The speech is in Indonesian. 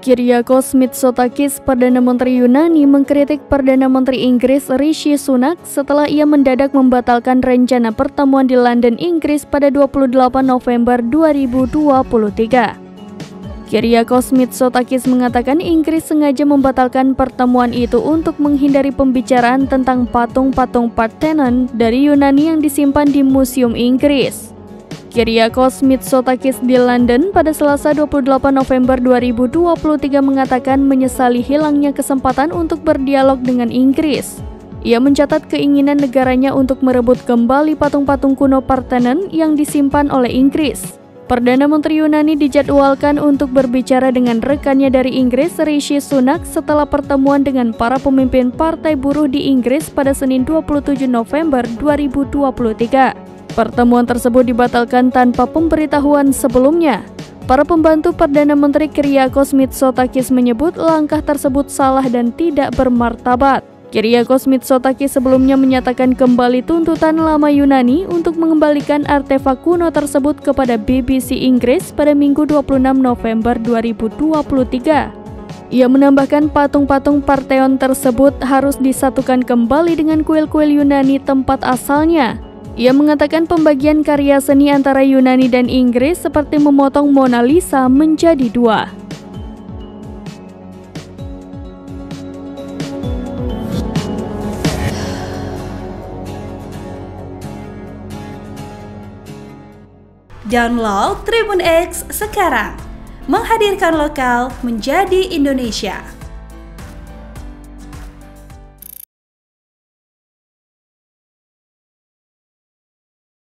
Kyriakos Mitsotakis, Perdana Menteri Yunani, mengkritik Perdana Menteri Inggris Rishi Sunak setelah ia mendadak membatalkan rencana pertemuan di London, Inggris pada 28 November 2023. Kyriakos Mitsotakis mengatakan Inggris sengaja membatalkan pertemuan itu untuk menghindari pembicaraan tentang patung-patung Parthenon dari Yunani yang disimpan di Museum Inggris. Kyriakos Mitsotakis di London pada Selasa 28 November 2023 mengatakan menyesali hilangnya kesempatan untuk berdialog dengan Inggris. Ia mencatat keinginan negaranya untuk merebut kembali patung-patung kuno Parthenon yang disimpan oleh Inggris. Perdana Menteri Yunani dijadwalkan untuk berbicara dengan rekannya dari Inggris, Rishi Sunak, setelah pertemuan dengan para pemimpin partai buruh di Inggris pada Senin 27 November 2023. Pertemuan tersebut dibatalkan tanpa pemberitahuan sebelumnya. Para pembantu Perdana Menteri Kyriakos Mitsotakis menyebut langkah tersebut salah dan tidak bermartabat. Kyriakos Mitsotakis sebelumnya menyatakan kembali tuntutan lama Yunani untuk mengembalikan artefak kuno tersebut kepada BBC Inggris pada Minggu 26 November 2023. Ia menambahkan patung-patung Parthenon tersebut harus disatukan kembali dengan kuil-kuil Yunani tempat asalnya. Ia mengatakan pembagian karya seni antara Yunani dan Inggris seperti memotong Mona Lisa menjadi dua. Download Tribun X sekarang, menghadirkan lokal menjadi Indonesia.